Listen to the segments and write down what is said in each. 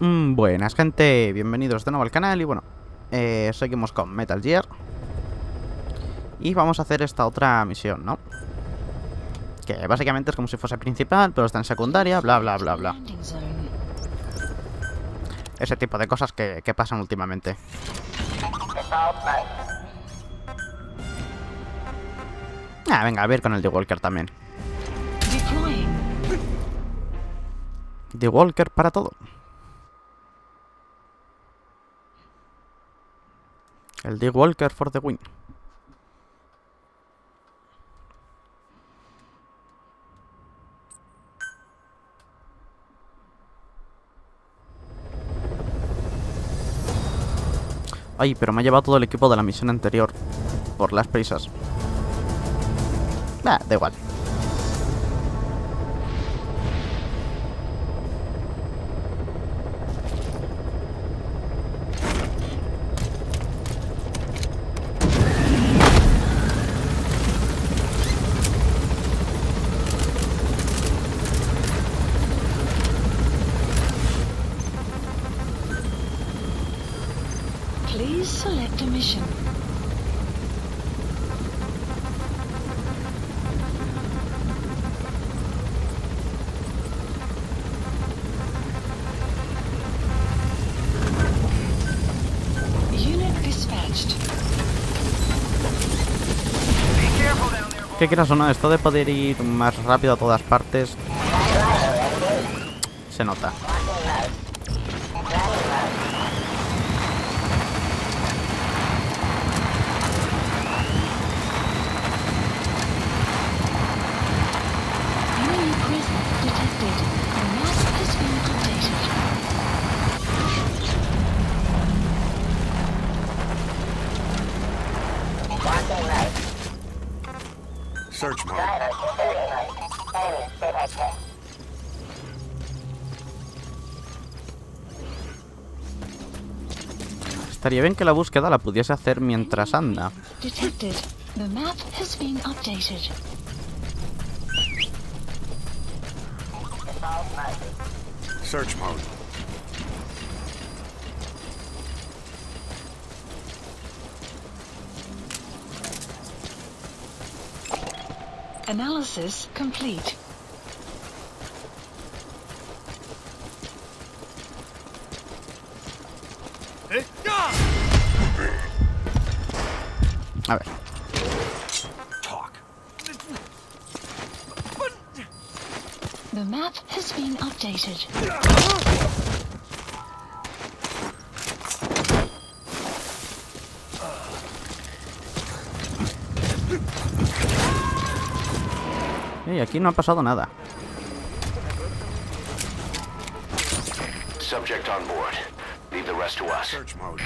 Mm, buenas gente, bienvenidos de nuevo al canal y bueno, eh, seguimos con Metal Gear. Y vamos a hacer esta otra misión, ¿no? Que básicamente es como si fuese principal, pero está en secundaria, bla bla bla bla. Ese tipo de cosas que, que pasan últimamente. Ah, venga, a ver con el de Walker también. The Walker para todo El de Walker for the win. Ay, pero me ha llevado todo el equipo de la misión anterior. Por las prisas. Ah, da igual. Que quieras o no, esto de poder ir más rápido a todas partes... Se nota. Search mode. Estaría bien que la búsqueda la pudiese hacer mientras anda. Detected. The map has been updated. Search mode. Analysis complete. A ver. Talk. The map has been updated. Ey, aquí no ha pasado nada. Subject on board. Leave the rest to us. Search mode.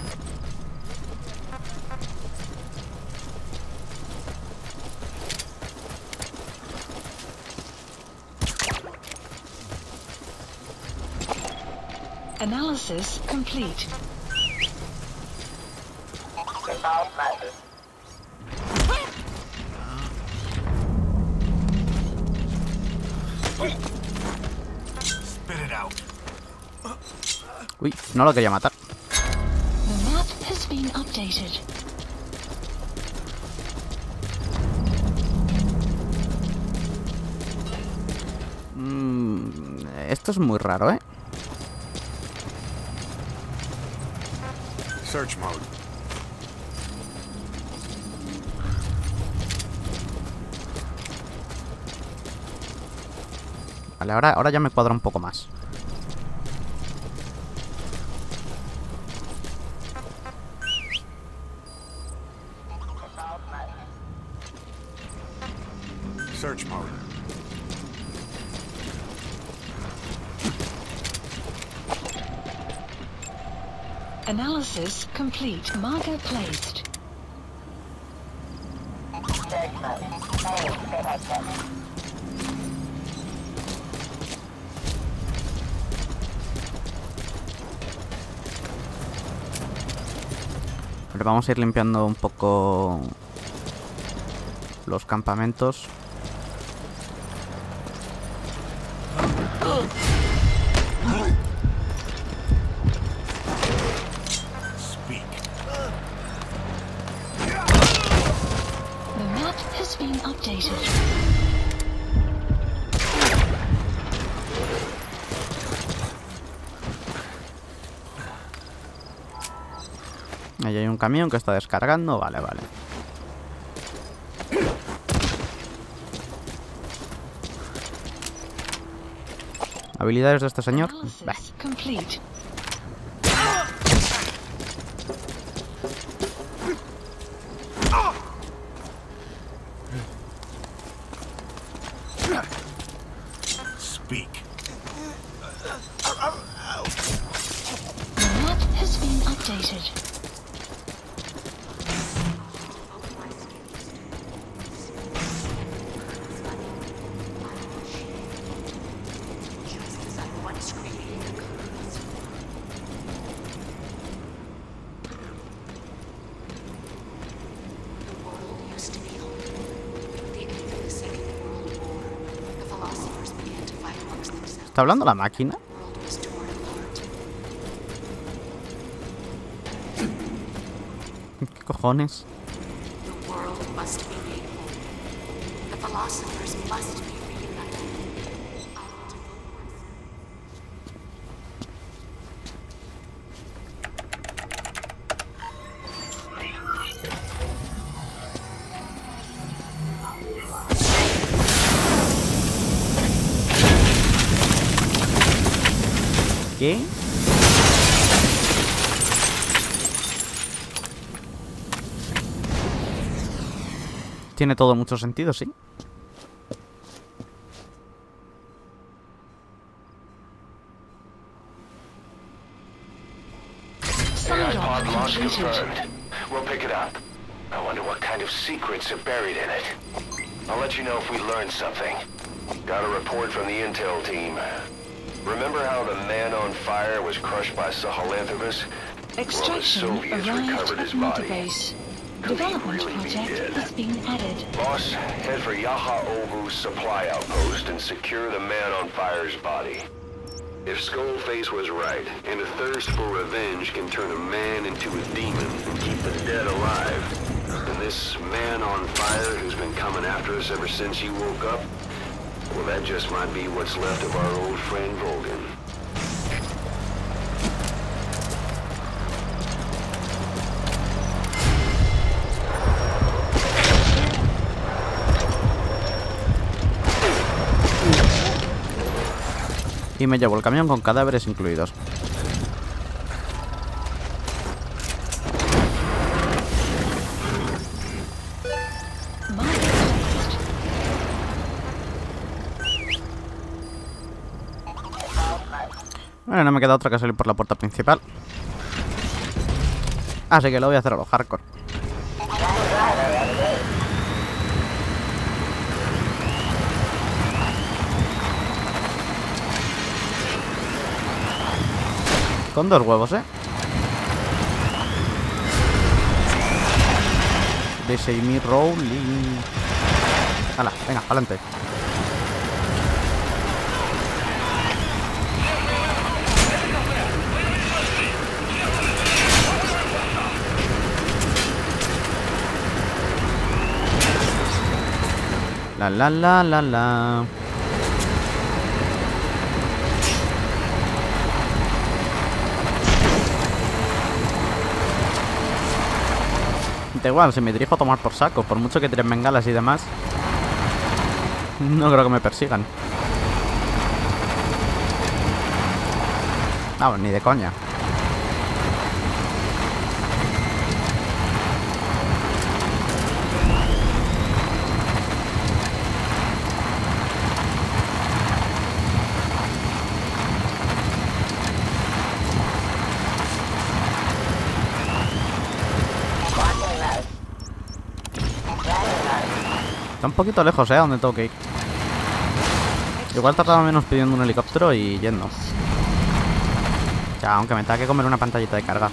Analysis complete. No lo quería matar. The map has been updated. Mm, esto es muy raro, ¿eh? Search mode. Vale, ahora, ahora ya me cuadra un poco más. Complete. Marker placed. Pero vamos a ir limpiando un poco los campamentos. Camión que está descargando. Vale, vale. Habilidades de este señor. Bah. ¿Está hablando la máquina? ¿Qué cojones? Tiene todo mucho sentido, sí. Pod launch confirmed. We'll pick it up. I wonder what kind of secrets are buried in it. I'll let you know if we learn something. Got a report from the intel team. Remember how the man on fire was crushed by Sahelanthropus? Extraction well, the Soviets arrived recovered at his body. Motorbase. Development project is being added. Boss, head for Yaha Ovu's supply outpost and secure the man on fire's body. If Skullface was right, and a thirst for revenge can turn a man into a demon and keep the dead alive, then this man on fire who's been coming after us ever since you woke up, well, that just might be what's left of our old friend Volgan. Y me llevo el camión con cadáveres incluidos. Bueno, no me queda otra que salir por la puerta principal. Así que lo voy a hacer a lo hardcore. Con dos huevos, ¿eh? De Semi Rolling. Hala, venga, adelante. La la la la la. Igual, si me dirijo a tomar por saco, por mucho que tiren bengalas y demás. No creo que me persigan. Vamos, ni de coña. Está un poquito lejos, ¿eh? Donde tengo que ir. Igual tardaba menos pidiendo un helicóptero y yendo. Ya, aunque me tenga que comer una pantallita de carga.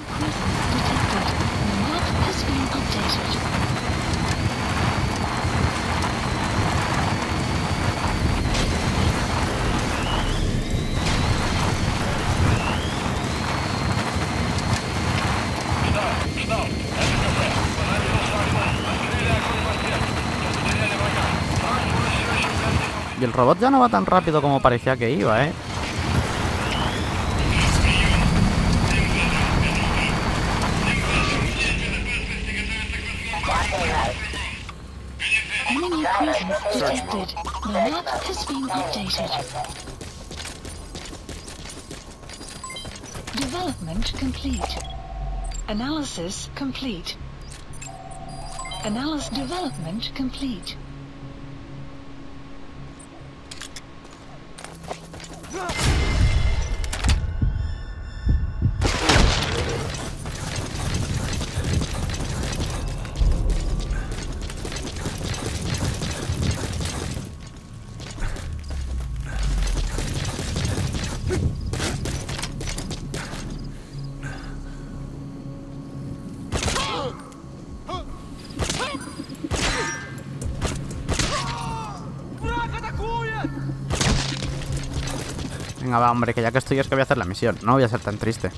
robot ya no va tan rápido como parecía que iba, ¿eh? Development complete. Analysis complete. Analysis development complete. Venga, va, hombre, que ya que estoy es que voy a hacer la misión. No voy a ser tan triste.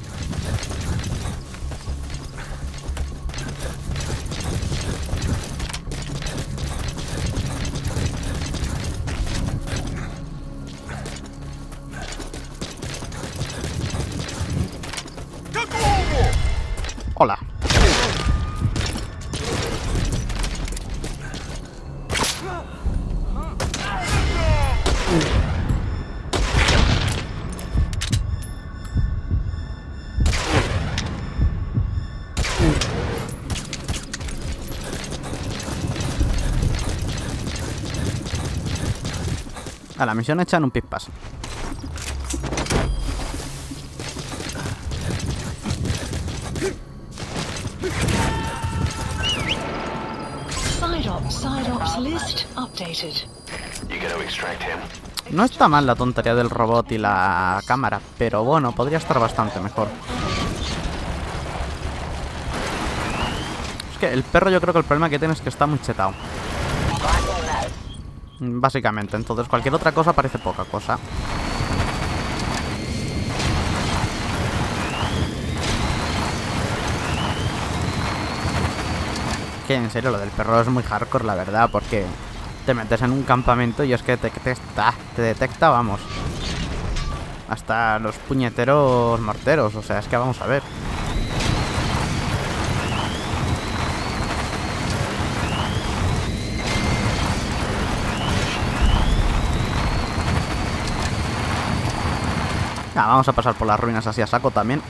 A la misión hecha en un pispas. Side ops, side ops list updated. You gonna extract him? No está mal la tontería del robot y la cámara, pero bueno, podría estar bastante mejor. Es que el perro yo creo que el problema que tiene es que está muy chetado. Básicamente, entonces cualquier otra cosa parece poca cosa. Que en serio, lo del perro es muy hardcore, la verdad, porque te metes en un campamento y es que te detecta, te detecta, vamos. Hasta los puñeteros morteros, o sea, es que vamos a ver. Vamos a pasar por las ruinas así a saco también.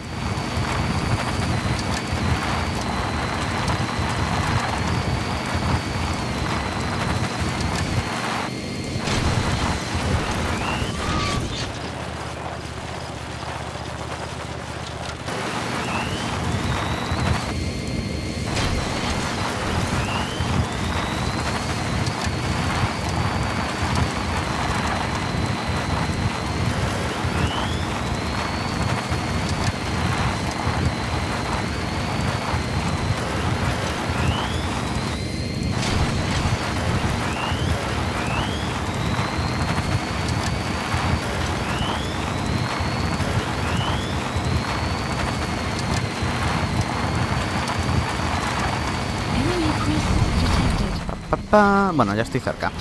Enemy presence Bueno, ya estoy cerca.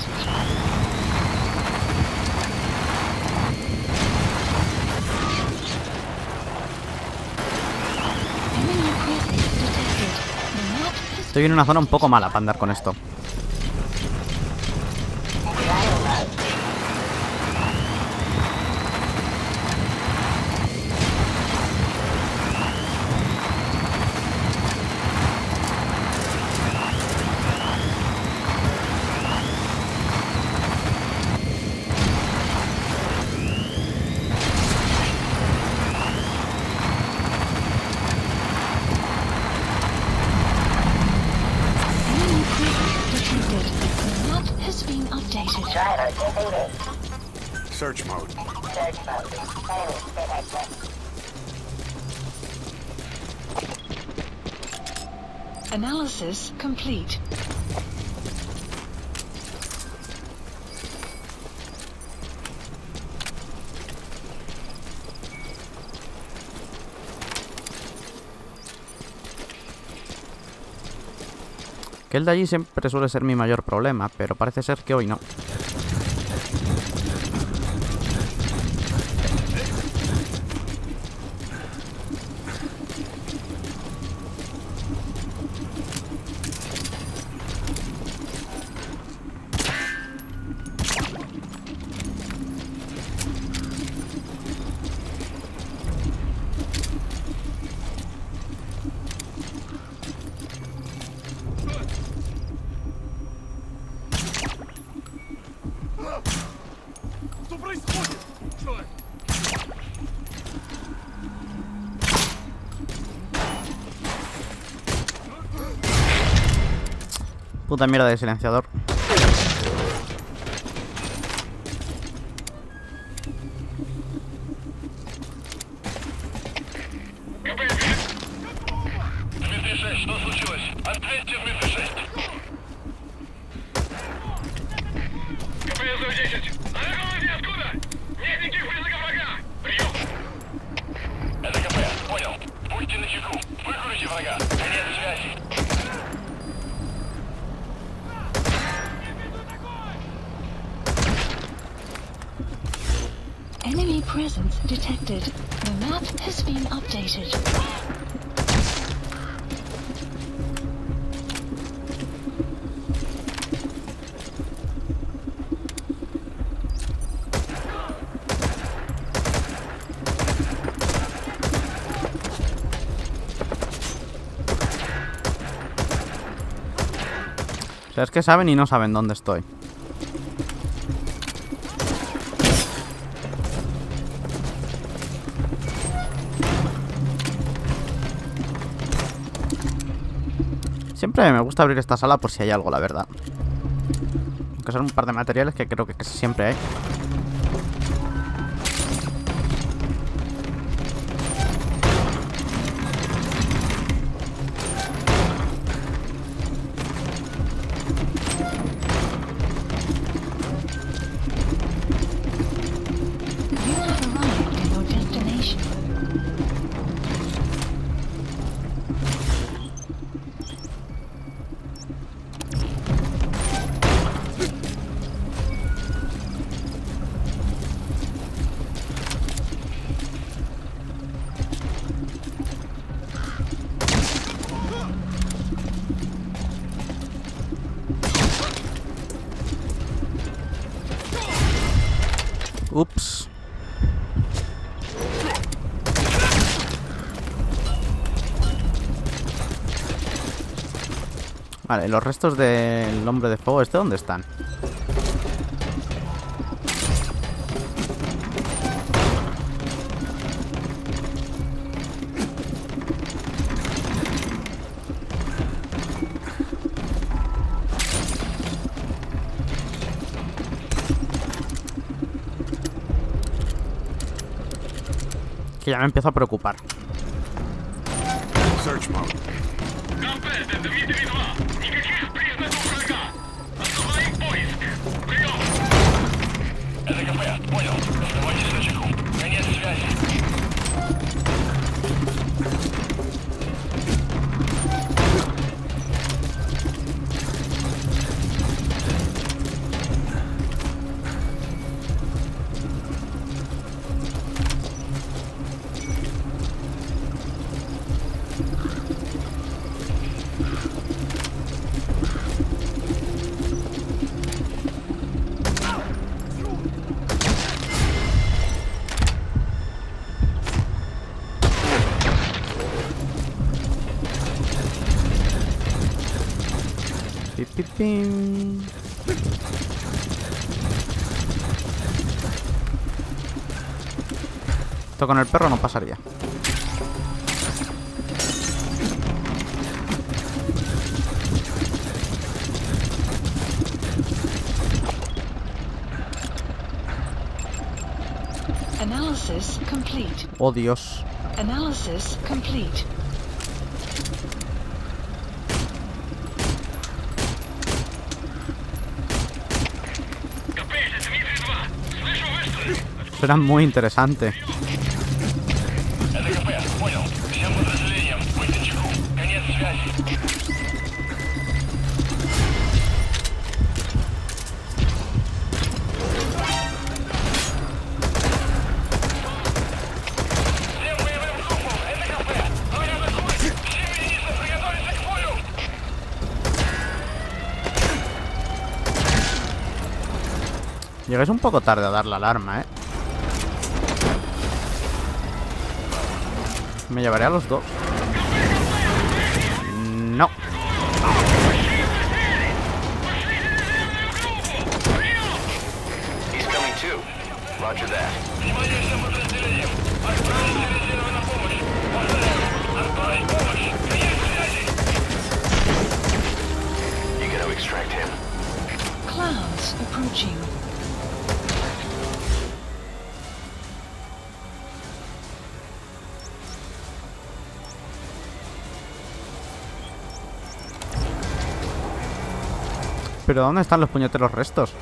Estoy en una zona un poco mala para andar con esto. Search mode. Analysis complete. Que el de allí siempre suele ser mi mayor problema, pero parece ser que hoy no. Puta mierda de silenciador. Es que saben y no saben dónde estoy. Siempre me gusta abrir esta sala por si hay algo, la verdad. Aunque son un par de materiales que creo que casi siempre hay. Vale, los restos del hombre de fuego, ¿este dónde están? Que ya me empiezo a preocupar. Search mode. Security. Esto con el perro no pasaría. Analysis complete. Oh Dios. Analysis complete. Será muy interesante. Llegáis un poco tarde a dar la alarma, ¿eh? ¿Me llevaré a los dos? ¿Pero dónde están los puñeteros restos?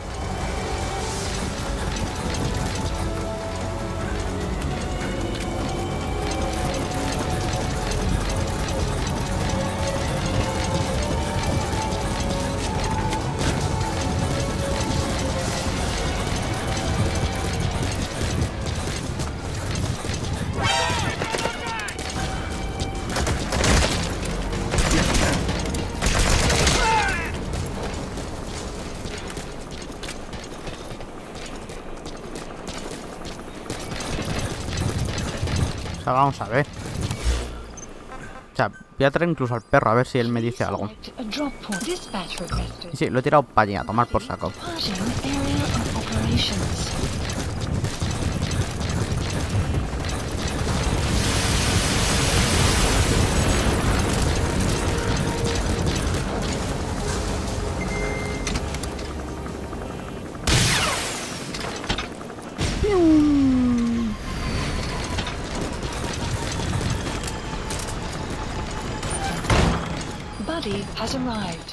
Sea, vamos a ver. O sea, voy a traer incluso al perro a ver si él me dice algo. Y sí, lo he tirado para allá, a tomar por saco.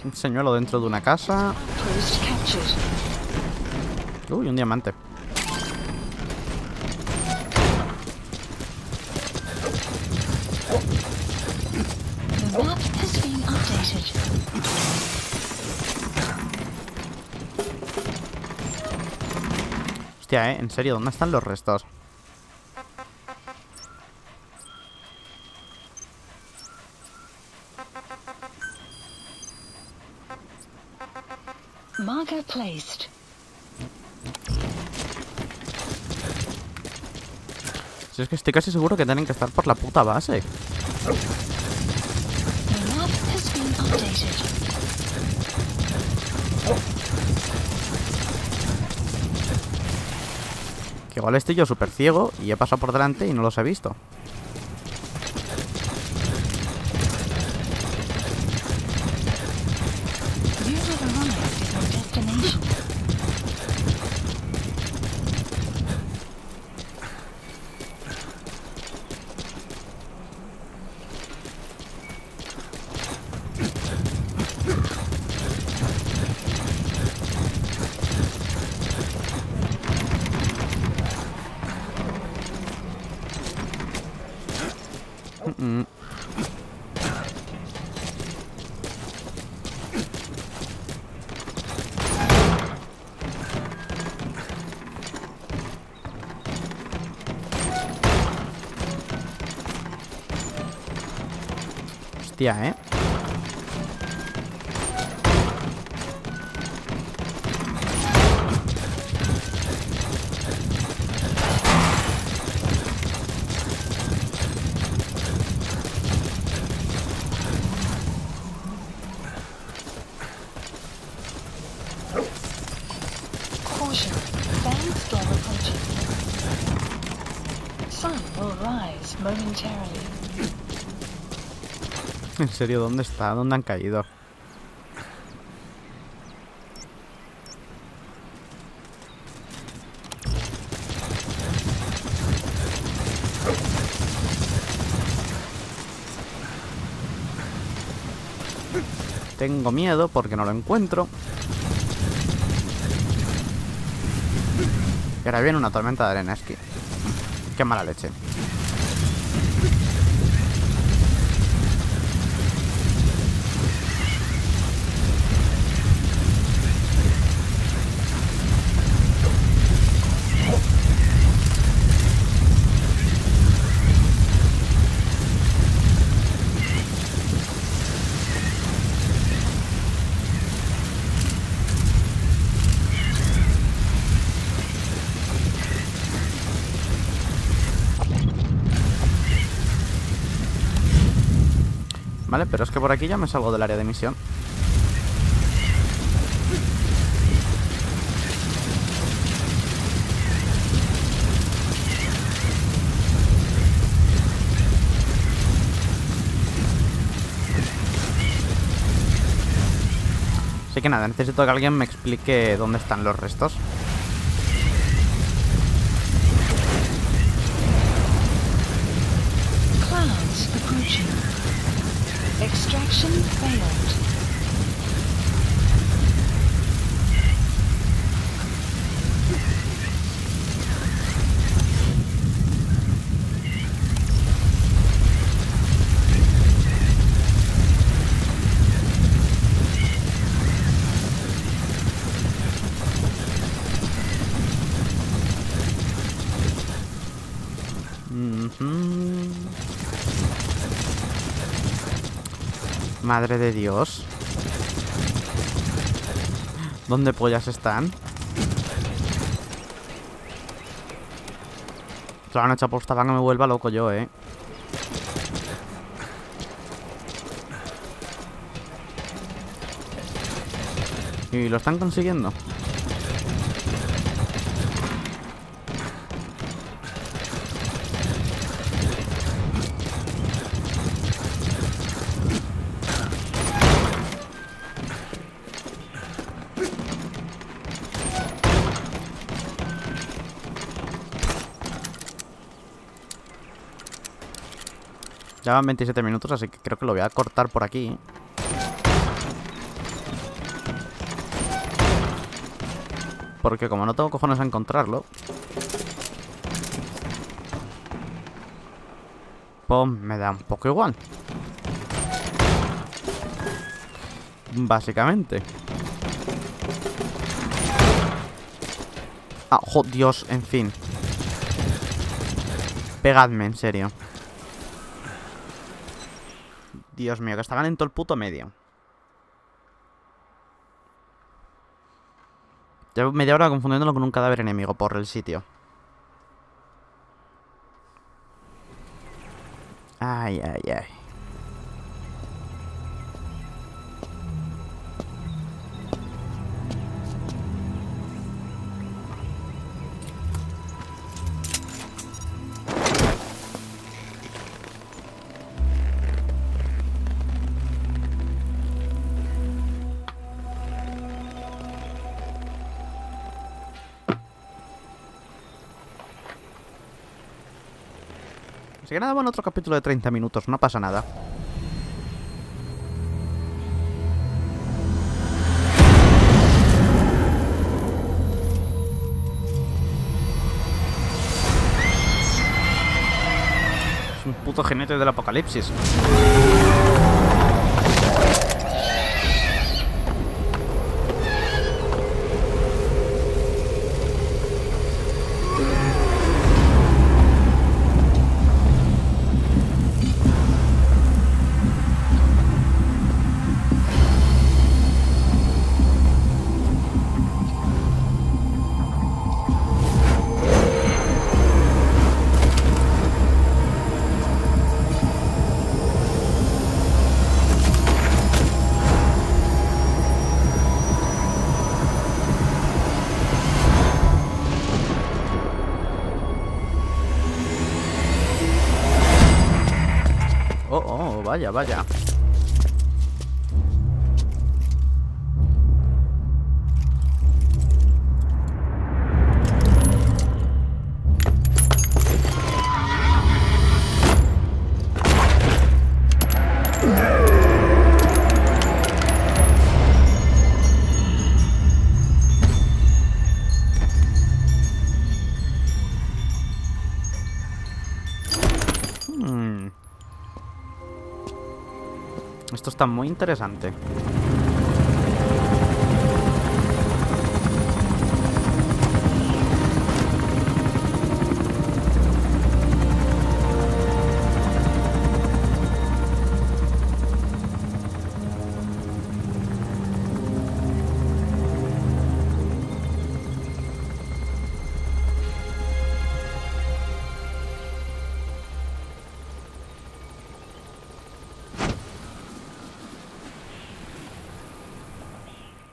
Un señuelo dentro de una casa. Uy, un diamante. Hostia, eh, en serio, ¿dónde están los restos? Placed. Si es que estoy casi seguro que tienen que estar por la puta base. Que igual estoy yo súper ciego y he pasado por delante y no los he visto. Hostia, ¿eh? En serio, ¿dónde está? ¿Dónde han caído? Tengo miedo porque no lo encuentro. Y ahora viene una tormenta de arena, es. Qué mala leche. Vale, pero es que por aquí ya me salgo del área de misión. Así que nada, necesito que alguien me explique dónde están los restos. Extraction failed. Mm-hmm. Madre de Dios. ¿Dónde pollas están? Se lo han hecho aposta para que me vuelva loco yo, eh. Y lo están consiguiendo. Ya van 27 minutos, así que creo que lo voy a cortar por aquí. Porque como no tengo cojones a encontrarlo... Pues me da un poco igual. Básicamente. Ah, Dios, en fin. Pegadme, en serio. Dios mío, que estaban en el puto medio. Llevo media hora confundiéndolo con un cadáver enemigo por el sitio. Ay, ay, ay. Que nada, bueno, otro capítulo de 30 minutos, no pasa nada. Es un puto jinete del apocalipsis. Oh, oh, vaya, vaya. Está muy interesante.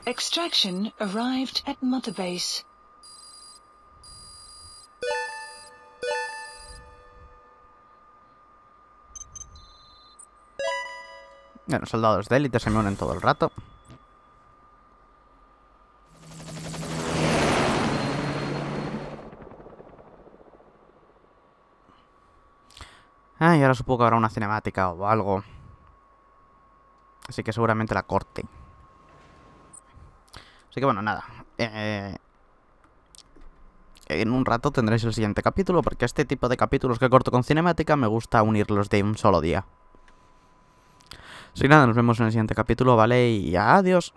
Extraction arrived at Mother Base. Bueno, soldados de élite se me unen todo el rato. Ah, y ahora supongo que habrá una cinemática o algo. Así que seguramente la corte. Así que bueno, nada. Eh, en un rato tendréis el siguiente capítulo, porque este tipo de capítulos que corto con cinemática me gusta unirlos de un solo día. Así que nada, nos vemos en el siguiente capítulo, ¿vale? Y adiós.